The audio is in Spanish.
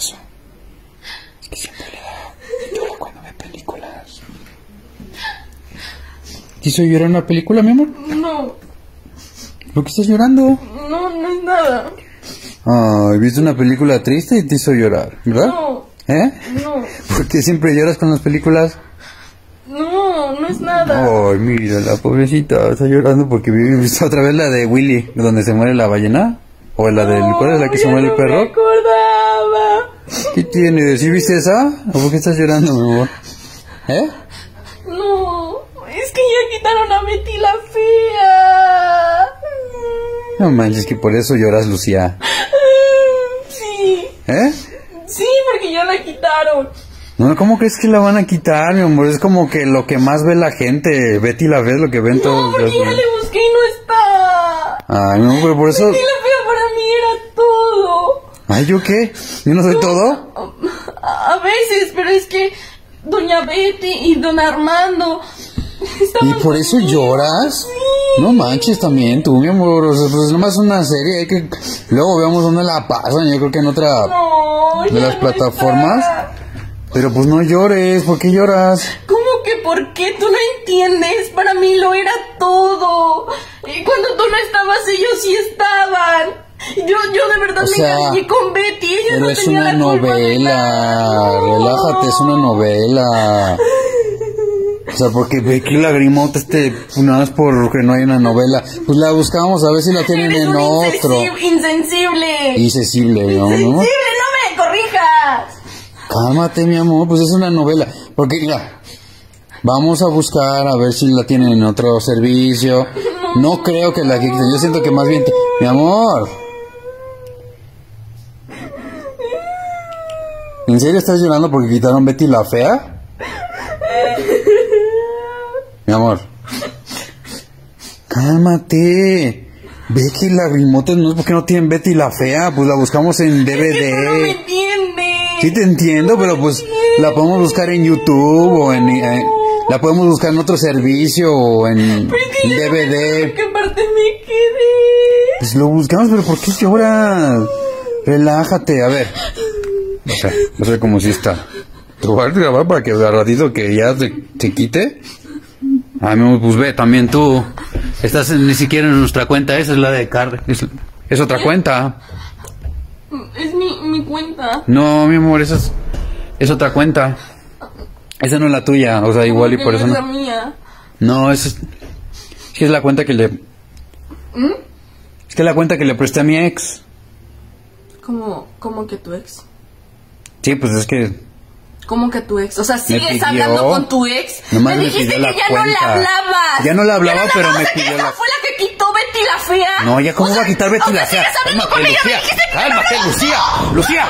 pasó? Es que siempre le da llora cuando ve películas. ¿Te hizo llorar una película, mi amor? No, ¿Por qué estás llorando? no, no es nada. Ay, viste una película triste y te hizo llorar, ¿verdad? No, ¿Eh? no, ¿Por qué siempre lloras con las películas? no, no es nada. Ay, mira, la pobrecita está llorando porque viste otra vez la de Willy, donde se muere la ballena. ¿O la del, cuál es la que se muere no el perro? ¿Qué tiene? ¿Sí viste esa? ¿O por qué estás llorando, mi amor? ¿Eh? No, es que ya quitaron a Betty la fea. No manches, que por eso lloras, Lucía. Sí, ¿Eh? sí, porque ya la quitaron. No, ¿cómo crees que la van a quitar, mi amor? Es como que lo que más ve la gente. Betty la ves, lo que ven No, todos. porque ya le busqué y no está. Ay, mi amor, pero por eso... Betty la fea Ay, ¿yo qué? ¿Yo no soy todo? A a veces, pero es que Doña Betty y Don Armando ¿Y por eso lloras? No manches también tú, mi amor. O sea, pues nomás una serie. Hay que... Luego veamos dónde la pasan. Yo creo que en otra... No, ¿De las no plataformas? está. Pero pues no llores. ¿Por qué lloras? ¿Cómo que por qué? Tú no entiendes. Para mí lo era todo. Y cuando tú no estabas, ellos sí estaban. Yo, yo de verdad O me sea, engañé con Betty. Ella Pero no es tenía una la culpa de novela. No. Relájate, es una novela. O sea, porque que lagrimota este, nada más porque no hay una novela. Pues la buscamos a ver si la tienen Eres en otro. insensible- insensible. ¿no? ¿no? Insensible, no me corrijas. Cálmate, mi amor, pues es una novela. Porque, mira, vamos a buscar a ver si la tienen en otro servicio. No creo que la quiten. Yo siento que más bien. te- Mi amor. ¿En serio estás llorando porque quitaron Betty la fea? Mi amor. Cálmate. Ve que lagrimotes no es porque no tienen Betty la fea. Pues la buscamos en tú no me DVD. entiendes. Sí te entiendo, pero pues la podemos buscar en YouTube o en... eh, la podemos buscar en otro servicio o en Pero es que DVD. qué parte me quedé. Pues lo buscamos, pero ¿por qué lloras? Relájate, a ver. O sea, no sé cómo si está. ¿Te voy a grabar para que al ratito que ya se, se quite? Ah, mi amor, pues ve, también tú. Estás en- ni siquiera en nuestra cuenta, esa es la de Car. Es, es otra cuenta. Es mi, mi cuenta. No, mi amor, esa es, es otra cuenta. Esa no es la tuya, o sea, igual y por no eso es la no. mía. No, esa es, sí es la cuenta que le... ¿Mm? Es que es la cuenta que le presté a mi ex. ¿Cómo, cómo que tu ex? Sí, pues es que... ¿Cómo que tu ex? O sea, ¿sigues pidió- hablando con tu ex? Nomás me dijiste que ya no le hablabas. Ya no le hablaba, no pero me pidió la- fue la que quitó Betty la fea. No, ya cómo O va a quitar Betty o sea, la fea. Cálmate, Lucía. no Cálmate, Lucía. Lucía.